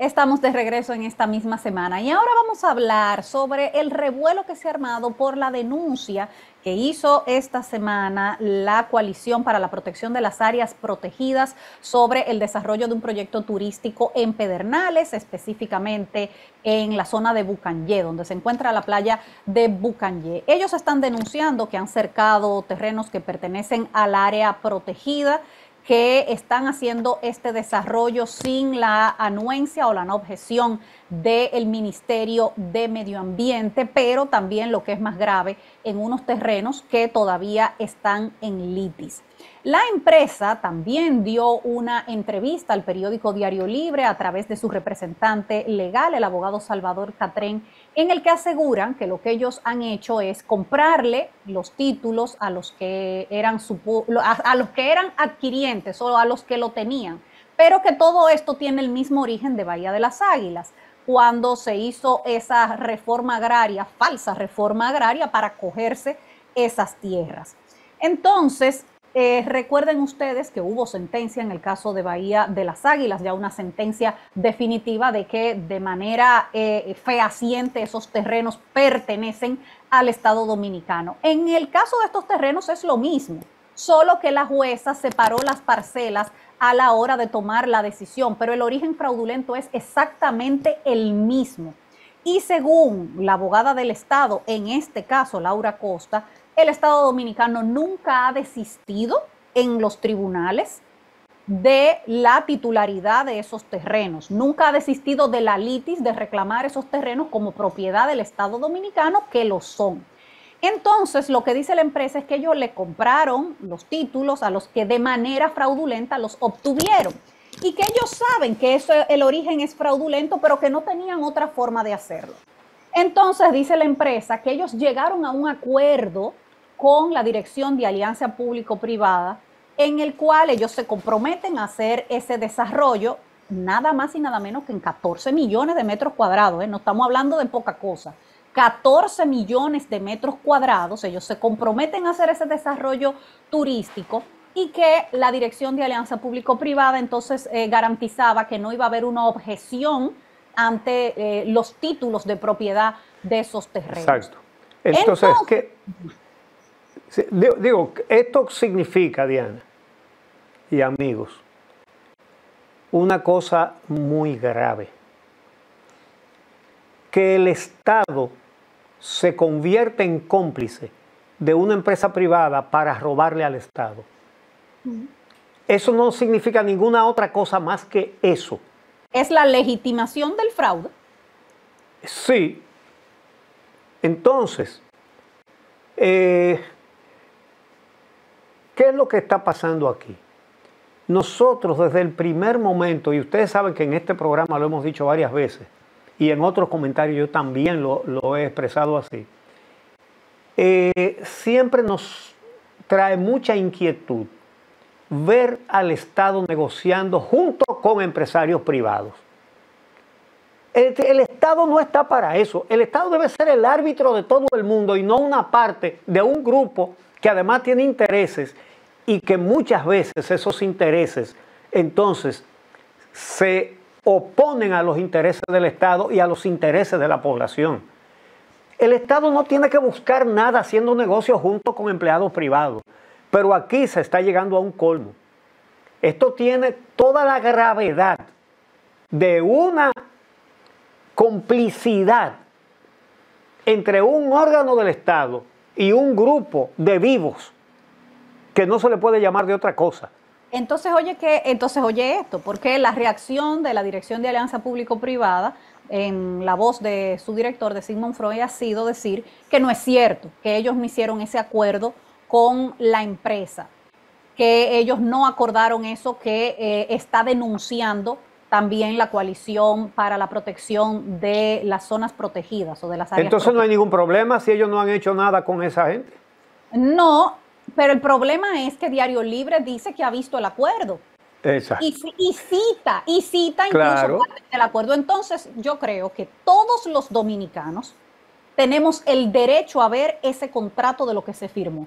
Estamos de regreso en esta misma semana y ahora vamos a hablar sobre el revuelo que se ha armado por la denuncia que hizo esta semana la Coalición para la Protección de las Áreas Protegidas sobre el desarrollo de un proyecto turístico en Pedernales, específicamente en la zona de Bucanyé, donde se encuentra la playa de Bucanyé. Ellos están denunciando que han cercado terrenos que pertenecen al área protegida que están haciendo este desarrollo sin la anuencia o la no objeción del Ministerio de Medio Ambiente, pero también lo que es más grave, en unos terrenos que todavía están en litis. La empresa también dio una entrevista al periódico Diario Libre a través de su representante legal, el abogado Salvador Catrén, en el que aseguran que lo que ellos han hecho es comprarle los títulos a los que eran, a los que eran adquirientes o a los que lo tenían, pero que todo esto tiene el mismo origen de Bahía de las Águilas cuando se hizo esa reforma agraria, falsa reforma agraria, para cogerse esas tierras. Entonces, eh, recuerden ustedes que hubo sentencia en el caso de Bahía de las Águilas, ya una sentencia definitiva de que de manera eh, fehaciente esos terrenos pertenecen al Estado dominicano. En el caso de estos terrenos es lo mismo, solo que la jueza separó las parcelas a la hora de tomar la decisión, pero el origen fraudulento es exactamente el mismo. Y según la abogada del Estado, en este caso Laura Costa, el Estado dominicano nunca ha desistido en los tribunales de la titularidad de esos terrenos. Nunca ha desistido de la litis de reclamar esos terrenos como propiedad del Estado dominicano, que lo son. Entonces, lo que dice la empresa es que ellos le compraron los títulos a los que de manera fraudulenta los obtuvieron y que ellos saben que eso, el origen es fraudulento, pero que no tenían otra forma de hacerlo. Entonces, dice la empresa que ellos llegaron a un acuerdo con la Dirección de Alianza Público-Privada en el cual ellos se comprometen a hacer ese desarrollo nada más y nada menos que en 14 millones de metros cuadrados. ¿eh? No estamos hablando de poca cosa. 14 millones de metros cuadrados. Ellos se comprometen a hacer ese desarrollo turístico y que la Dirección de Alianza Público-Privada entonces eh, garantizaba que no iba a haber una objeción ante eh, los títulos de propiedad de esos terrenos. Exacto. Entonces, digo, esto significa, Diana y amigos, una cosa muy grave. Que el Estado se convierte en cómplice de una empresa privada para robarle al Estado. Eso no significa ninguna otra cosa más que eso. ¿Es la legitimación del fraude? Sí. Entonces, eh, ¿qué es lo que está pasando aquí? Nosotros desde el primer momento, y ustedes saben que en este programa lo hemos dicho varias veces, y en otros comentarios yo también lo, he expresado así, eh, siempre nos trae mucha inquietud ver al Estado negociando junto con empresarios privados. El, Estado no está para eso. El Estado debe ser el árbitro de todo el mundo y no una parte de un grupo que además tiene intereses y que muchas veces esos intereses entonces se oponen a los intereses del Estado y a los intereses de la población. El Estado no tiene que buscar nada haciendo negocio junto con empleados privados, pero aquí se está llegando a un colmo. Esto tiene toda la gravedad de una complicidad entre un órgano del Estado y un grupo de vivos que no se le puede llamar de otra cosa. Entonces, oye, que, entonces, oye esto, porque la reacción de la Dirección de Alianza Público-Privada, en la voz de su director, de Sigmund Freud, ha sido decir que no es cierto, que ellos no hicieron ese acuerdo con la empresa, que ellos no acordaron eso que eh, está denunciando también la coalición para la protección de las zonas protegidas o de las áreas. Entonces no hay ningún problema si ellos no han hecho nada con esa gente. No, pero el problema es que Diario Libre dice que ha visto el acuerdo. Exacto. Y, cita, y cita incluso parte del acuerdo. Entonces, yo creo que todos los dominicanos tenemos el derecho a ver ese contrato de lo que se firmó.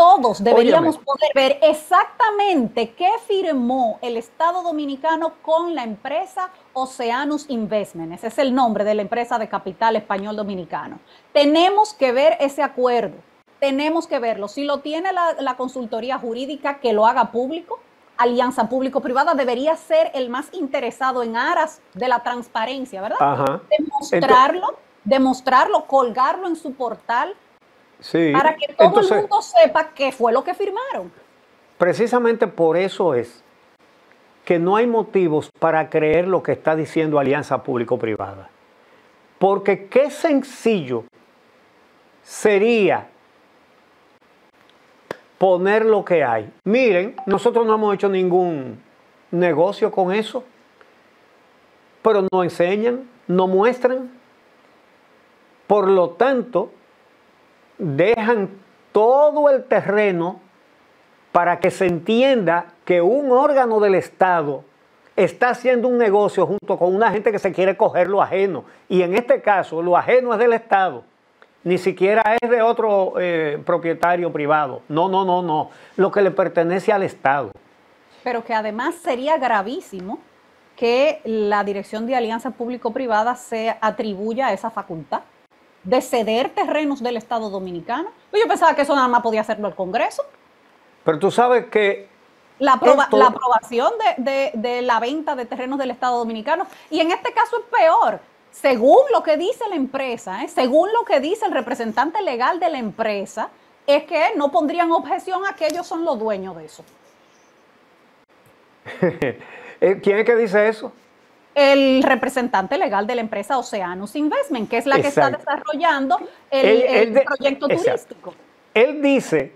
Todos deberíamos poder ver exactamente qué firmó el Estado Dominicano con la empresa Oceanus Investment. Ese es el nombre de la empresa de capital español dominicano. Tenemos que ver ese acuerdo. Tenemos que verlo. Si lo tiene la, consultoría jurídica, que lo haga público. Alianza público-privada debería ser el más interesado en aras de la transparencia, ¿verdad? Demostrarlo, demostrarlo, colgarlo en su portal para que todo el mundo sepa qué fue lo que firmaron. Precisamente por eso es que no hay motivos para creer lo que está diciendo Alianza Público-Privada. Porque qué sencillo sería poner lo que hay. Miren, nosotros no hemos hecho ningún negocio con eso, pero no enseñan, no muestran. Por lo tanto, dejan todo el terreno para que se entienda que un órgano del Estado está haciendo un negocio junto con una gente que se quiere coger lo ajeno. Y en este caso, lo ajeno es del Estado. Ni siquiera es de otro eh, propietario privado. No, no, no, no. Lo que le pertenece al Estado. Pero que además sería gravísimo que la Dirección de Alianza Público-Privada se atribuya a esa facultad de ceder terrenos del Estado Dominicano. Pues yo pensaba que eso nada más podía hacerlo el Congreso. Pero tú sabes que... La, la aprobación de, la venta de terrenos del Estado Dominicano. Y en este caso es peor. Según lo que dice la empresa, ¿eh? según lo que dice el representante legal de la empresa, es que no pondrían objeción a que ellos son los dueños de eso. Eh, ¿Quién es que dice eso? El representante legal de la empresa Oceanus Investment, que es la que está desarrollando el, proyecto turístico. Él dice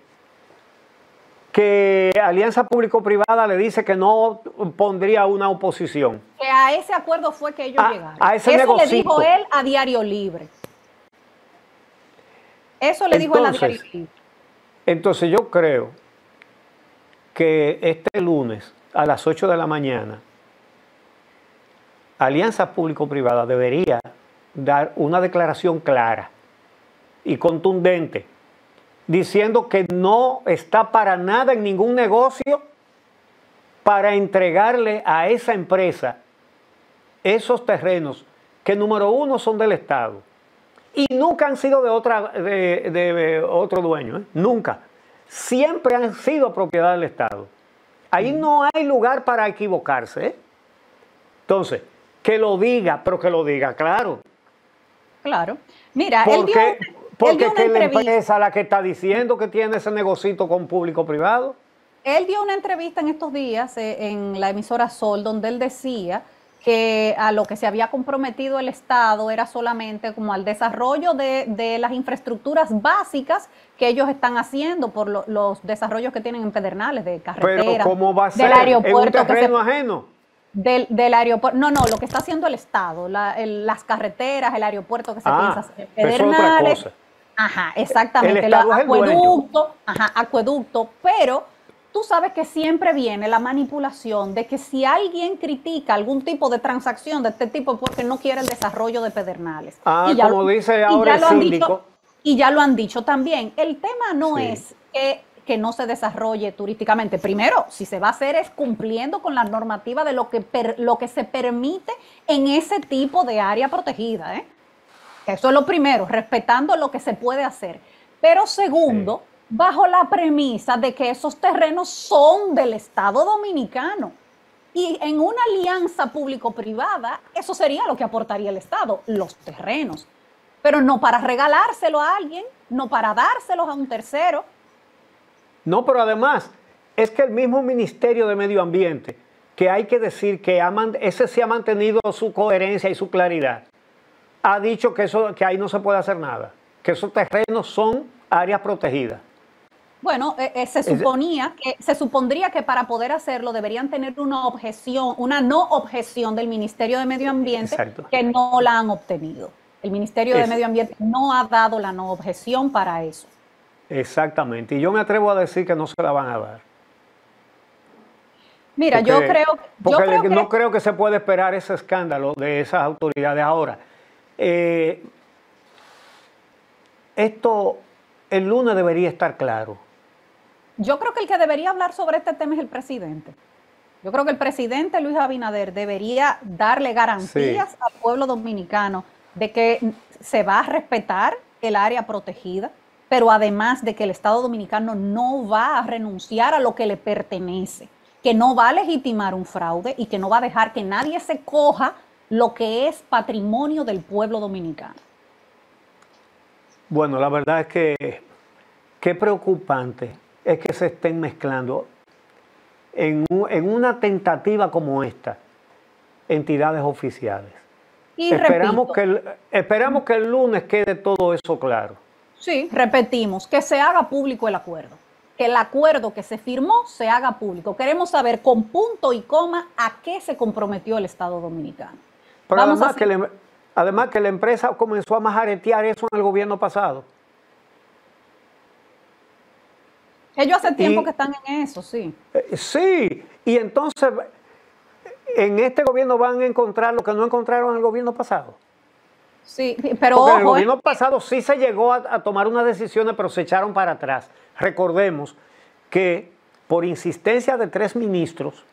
que Alianza Público-Privada le dice que no pondría una oposición. Que a ese acuerdo fue que ellos llegaron. Eso le dijo él a Diario Libre. Eso le dijo él a Diario Libre. Entonces yo creo que este lunes a las 8 de la mañana Alianza Público-Privada debería dar una declaración clara y contundente, diciendo que no está para nada en ningún negocio para entregarle a esa empresa esos terrenos que número uno son del Estado y nunca han sido de, otra, de, otro dueño, ¿eh? nunca. Siempre han sido propiedad del Estado. Ahí no hay lugar para equivocarse. ¿eh? Entonces, que lo diga, pero que lo diga claro. Claro. Mira, él dio, porque es la empresa la que está diciendo que tiene ese negocito con público privado. Él dio una entrevista en estos días eh, en la emisora Sol donde él decía que a lo que se había comprometido el Estado era solamente como al desarrollo de, las infraestructuras básicas que ellos están haciendo por los desarrollos que tienen en Pedernales, de carreteras, Pero ¿cómo va a ser? del aeropuerto. un terreno ajeno? Del, del, aeropuerto, no, no, lo que está haciendo el Estado, las carreteras, el aeropuerto que se ah, piensa hacer, pedernales. Ajá, exactamente, el, acueducto, ajá, acueducto, pero tú sabes que siempre viene la manipulación de que si alguien critica algún tipo de transacción de este tipo porque no quiere el desarrollo de Pedernales. Ah, y ya como dice ahora el síndico. y ya lo han dicho también. El tema no es que que no se desarrolle turísticamente. Primero, si se va a hacer es cumpliendo con la normativa de lo que, lo que se permite en ese tipo de área protegida. ¿eh? Eso es lo primero, respetando lo que se puede hacer. Pero segundo, bajo la premisa de que esos terrenos son del Estado dominicano. Y en una alianza público-privada, eso sería lo que aportaría el Estado, los terrenos. Pero no para regalárselo a alguien, no para dárselos a un tercero, no, pero además es que el mismo Ministerio de Medio Ambiente, que hay que decir que ese sí ha mantenido su coherencia y su claridad, ha dicho que, eso, que ahí no se puede hacer nada, que esos terrenos son áreas protegidas. Bueno, eh, eh, se suponía que se supondría que para poder hacerlo deberían tener una objeción, una no objeción del Ministerio de Medio Ambiente que no la han obtenido. El Ministerio de Medio Ambiente no ha dado la no objeción para eso. Exactamente. Y yo me atrevo a decir que no se la van a dar. Mira, yo creo, porque no creo que se puede esperar ese escándalo de esas autoridades. Ahora, eh, esto el lunes debería estar claro. yo creo que el que debería hablar sobre este tema es el presidente. Yo creo que el presidente Luis Abinader debería darle garantías al pueblo dominicano de que se va a respetar el área protegida, pero además de que el Estado dominicano no va a renunciar a lo que le pertenece, que no va a legitimar un fraude y que no va a dejar que nadie se coja lo que es patrimonio del pueblo dominicano. Bueno, la verdad es que qué preocupante es que se estén mezclando en, una tentativa como esta entidades oficiales. Y esperamos, que el, esperamos que el lunes quede todo eso claro. Sí, repetimos, que se haga público el acuerdo. Que el acuerdo que se firmó se haga público. Queremos saber con punto y coma a qué se comprometió el Estado Dominicano. Pero además, que la, además que la empresa comenzó a majaretear eso en el gobierno pasado. Ellos hace tiempo que están en eso, sí. Eh, sí, y entonces en este gobierno van a encontrar lo que no encontraron en el gobierno pasado. Sí, pero en el gobierno pasado sí se llegó a, tomar unas decisiones, pero se echaron para atrás. Recordemos que por insistencia de tres ministros,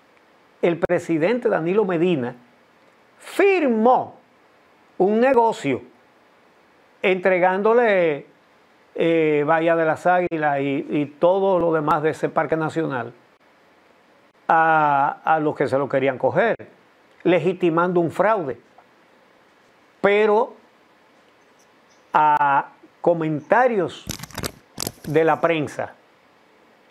el presidente Danilo Medina firmó un negocio entregándole eh, Bahía de las Águilas y, todo lo demás de ese parque nacional a, los que se lo querían coger, legitimando un fraude. Pero a comentarios de la prensa,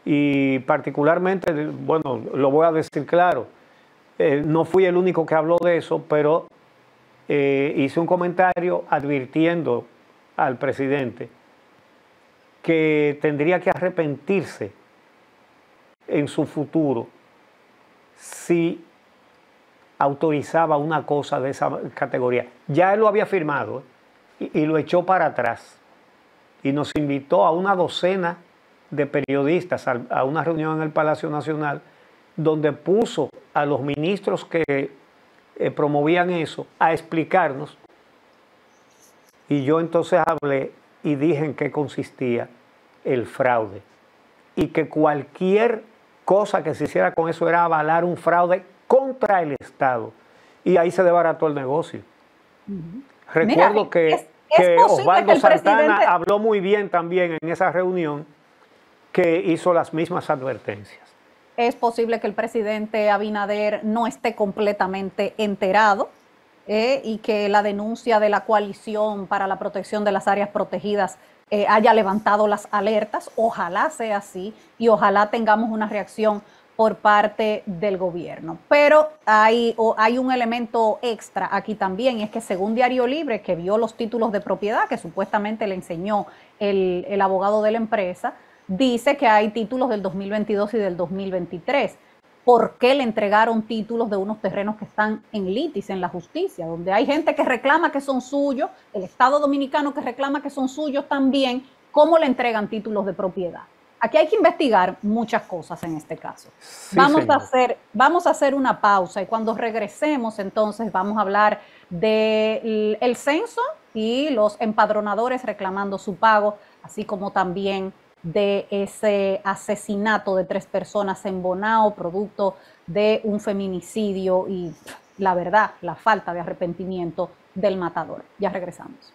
y particularmente, bueno, lo voy a decir claro, eh, no fui el único que habló de eso, pero eh, hice un comentario advirtiendo al presidente que tendría que arrepentirse en su futuro si autorizaba una cosa de esa categoría. Ya él lo había firmado y, lo echó para atrás y nos invitó a una docena de periodistas a, una reunión en el Palacio Nacional donde puso a los ministros que eh, promovían eso a explicarnos. Y yo entonces hablé y dije en qué consistía el fraude. Y que cualquier cosa que se hiciera con eso era avalar un fraude contra el Estado. Y ahí se desbarató el negocio. Recuerdo que, Osvaldo Santana habló muy bien también en esa reunión que hizo las mismas advertencias. Es posible que el presidente Abinader no esté completamente enterado eh, y que la denuncia de la coalición para la protección de las áreas protegidas eh, haya levantado las alertas. Ojalá sea así y ojalá tengamos una reacción por parte del gobierno. Pero hay, hay un elemento extra aquí también, y es que según Diario Libre, que vio los títulos de propiedad que supuestamente le enseñó el, el abogado de la empresa, dice que hay títulos del 2022 y del 2023 por qué le entregaron títulos de unos terrenos que están en litis, en la justicia, donde hay gente que reclama que son suyos, el Estado dominicano que reclama que son suyos también, cómo le entregan títulos de propiedad. Aquí hay que investigar muchas cosas en este caso. vamos, a hacer, vamos a hacer una pausa y cuando regresemos entonces vamos a hablar del el censo y los empadronadores reclamando su pago, así como también de ese asesinato de tres personas en Bonao, producto de un feminicidio y la verdad, la falta de arrepentimiento del matador. Ya regresamos.